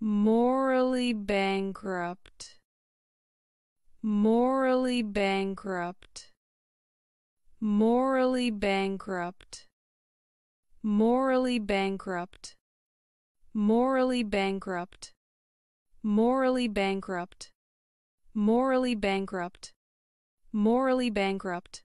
morally bankrupt morally bankrupt morally bankrupt morally bankrupt morally bankrupt morally bankrupt morally bankrupt morally bankrupt.